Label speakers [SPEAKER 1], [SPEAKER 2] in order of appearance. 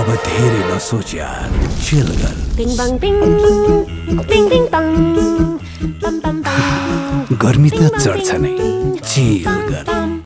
[SPEAKER 1] अब धेरै नसोच यार चिल गर
[SPEAKER 2] पिङ बङ
[SPEAKER 1] गर्मी त चढ्छ नै चिल